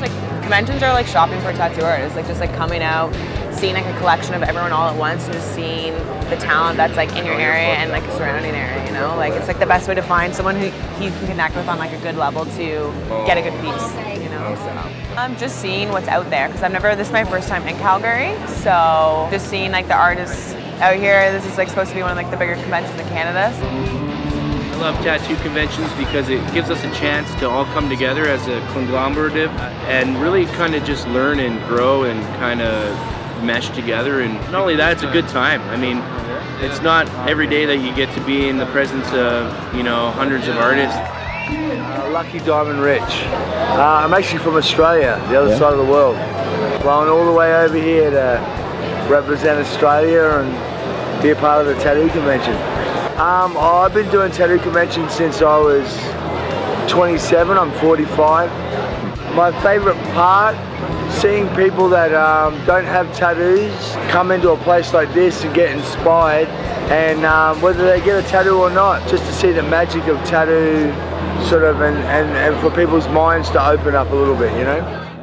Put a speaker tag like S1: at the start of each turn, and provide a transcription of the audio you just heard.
S1: Like conventions are like shopping for a tattoo artist, like just like coming out, seeing like a collection of everyone all at once, and just seeing the talent that's like in your oh, area and like surrounding area. You know, like it's like the best way to find someone who you can connect with on like a good level to get a good oh. piece. You know, oh, so I'm just seeing what's out there because I've never. This is my first time in Calgary, so just seeing like the artists out here. This is like supposed to be one of like the bigger conventions in Canada.
S2: I love tattoo conventions because it gives us a chance to all come together as a conglomerative and really kind of just learn and grow and kind of mesh together. And not only that, it's a good time. I mean, it's not every day that you get to be in the presence of, you know, hundreds of artists.
S3: Uh, Lucky Diamond Rich. Uh, I'm actually from Australia, the other
S4: Yeah.
S3: side of the world. Flying all the way over here to represent Australia and be a part of the tattoo convention. Um, I've been doing tattoo conventions since I was 27, I'm 45. My favourite part, seeing people that um, don't have tattoos come into a place like this and get inspired and um, whether they get a tattoo or not, just to see the magic of tattoo sort of and, and, and for people's minds to open up a little bit, you know?